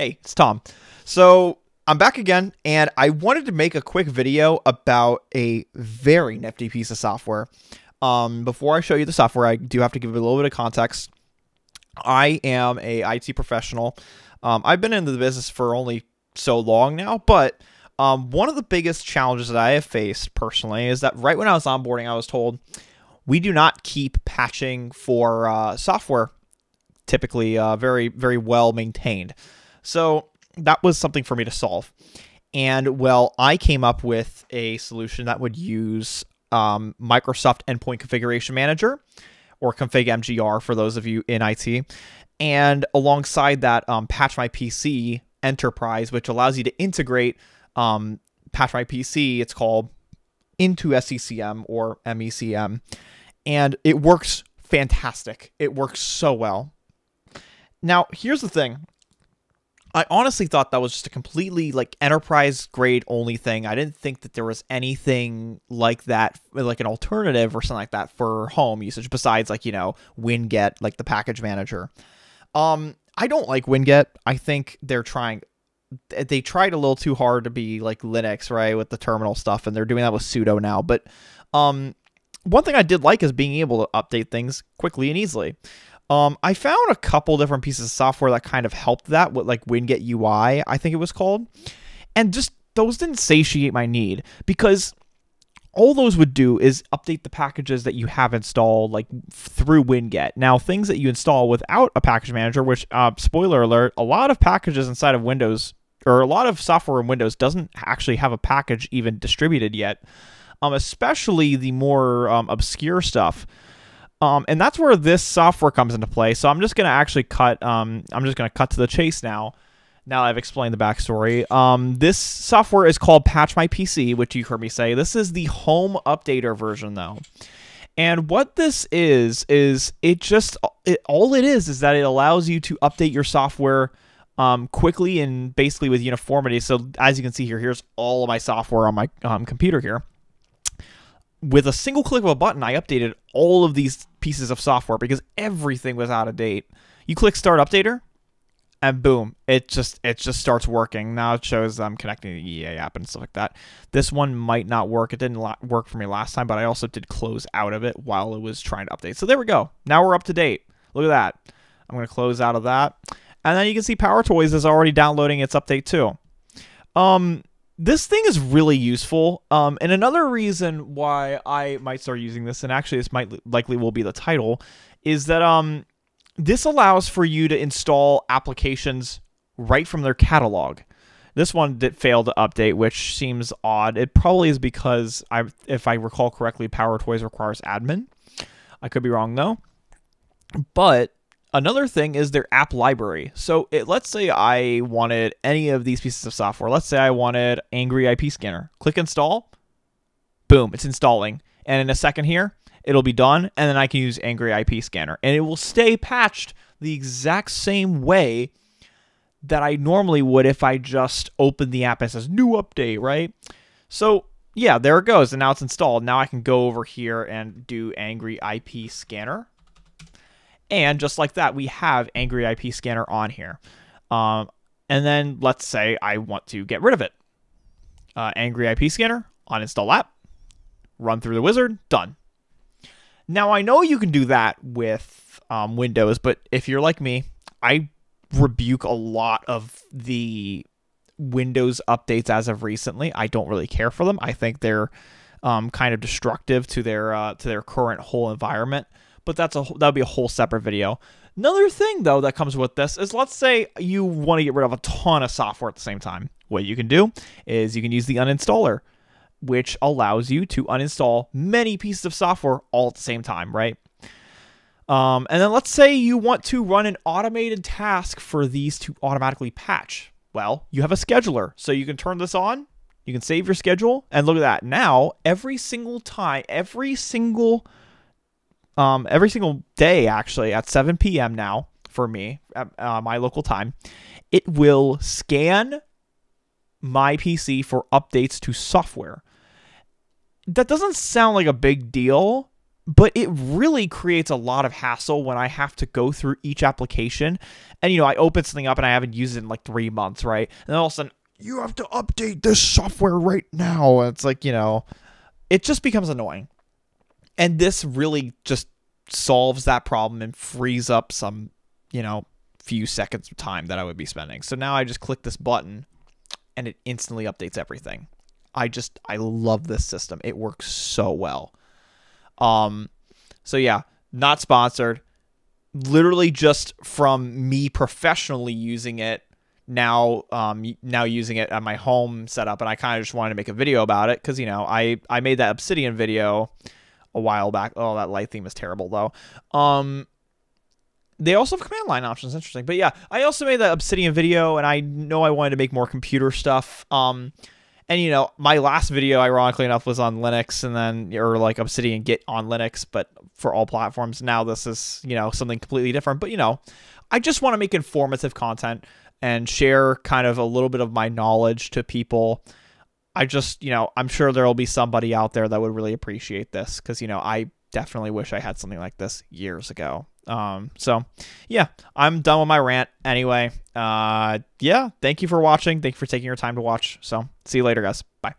Hey, it's Tom. So I'm back again, and I wanted to make a quick video about a very nifty piece of software. Um, before I show you the software, I do have to give a little bit of context. I am a IT professional. Um, I've been in the business for only so long now, but um, one of the biggest challenges that I have faced personally is that right when I was onboarding, I was told we do not keep patching for uh, software typically uh, very very well maintained. So that was something for me to solve. And well, I came up with a solution that would use um, Microsoft Endpoint Configuration Manager or Config MGR for those of you in IT. And alongside that, um, Patch My PC Enterprise, which allows you to integrate um, Patch My PC, it's called, into SCCM or MECM. And it works fantastic. It works so well. Now, here's the thing. I honestly thought that was just a completely like enterprise grade only thing. I didn't think that there was anything like that, like an alternative or something like that for home usage besides like, you know, Winget, like the package manager. Um, I don't like Winget. I think they're trying they tried a little too hard to be like Linux, right, with the terminal stuff, and they're doing that with sudo now. But um, one thing I did like is being able to update things quickly and easily. Um, I found a couple different pieces of software that kind of helped that, with like Winget UI, I think it was called, and just those didn't satiate my need because all those would do is update the packages that you have installed like through winget. Now things that you install without a package manager which uh, spoiler alert a lot of packages inside of windows or a lot of software in windows doesn't actually have a package even distributed yet. Um, especially the more um, obscure stuff um, and that's where this software comes into play so i'm just going to actually cut um, i'm just going to cut to the chase now now I've explained the backstory. Um, this software is called Patch My PC, which you heard me say. This is the home updater version, though. And what this is is it just it, all it is is that it allows you to update your software um, quickly and basically with uniformity. So as you can see here, here's all of my software on my um, computer here. With a single click of a button, I updated all of these pieces of software because everything was out of date. You click Start Updater, and boom, it just it just starts working. Now it shows I'm connecting the EA app and stuff like that. This one might not work. It didn't work for me last time, but I also did close out of it while it was trying to update. So there we go. Now we're up to date. Look at that. I'm going to close out of that. And then you can see Power Toys is already downloading its update too. Um, this thing is really useful. Um, and another reason why I might start using this, and actually this might likely will be the title, is that um, this allows for you to install applications right from their catalog. This one did fail to update, which seems odd. It probably is because I, if I recall correctly, Power Toys requires admin. I could be wrong though. But another thing is their app library. So it, let's say I wanted any of these pieces of software. Let's say I wanted Angry IP Scanner. Click install. Boom, it's installing. And in a second here, it'll be done, and then I can use Angry IP Scanner, and it will stay patched the exact same way that I normally would if I just opened the app and says new update, right? So yeah, there it goes, and now it's installed. Now I can go over here and do Angry IP Scanner. And just like that, we have Angry IP Scanner on here. Um, and then let's say I want to get rid of it. Uh, Angry IP Scanner, uninstall app, run through the wizard, done. Now, I know you can do that with um, Windows, but if you're like me, I rebuke a lot of the Windows updates as of recently. I don't really care for them. I think they're um, kind of destructive to their uh, to their current whole environment. But that's a that'll be a whole separate video. Another thing though that comes with this is let's say you want to get rid of a ton of software at the same time. What you can do is you can use the uninstaller which allows you to uninstall many pieces of software all at the same time, right? Um, and then let's say you want to run an automated task for these to automatically patch. Well, you have a scheduler, so you can turn this on, you can save your schedule, and look at that. Now, every single time, every single um, every single day actually at 7 p.m. now for me at uh, my local time, it will scan my PC for updates to software that doesn't sound like a big deal, but it really creates a lot of hassle when I have to go through each application. And, you know, I open something up and I haven't used it in like three months, right? And then all of a sudden, you have to update this software right now. And it's like, you know, it just becomes annoying. And this really just solves that problem and frees up some, you know, few seconds of time that I would be spending. So now I just click this button and it instantly updates everything. I just I love this system. It works so well. Um, so yeah, not sponsored. Literally just from me professionally using it now um now using it at my home setup and I kind of just wanted to make a video about it cuz you know I I made that obsidian video a while back. Oh, that light theme is terrible though. Um they also have command line options, interesting. But yeah, I also made that obsidian video and I know I wanted to make more computer stuff. Um and you know, my last video, ironically enough, was on Linux, and then or like Obsidian Git on Linux, but for all platforms. Now this is you know something completely different. But you know, I just want to make informative content and share kind of a little bit of my knowledge to people. I just you know I'm sure there will be somebody out there that would really appreciate this because you know I definitely wish I had something like this years ago. Um, so yeah, I'm done with my rant anyway. Uh, yeah, thank you for watching. Thank you for taking your time to watch. So see you later, guys. Bye.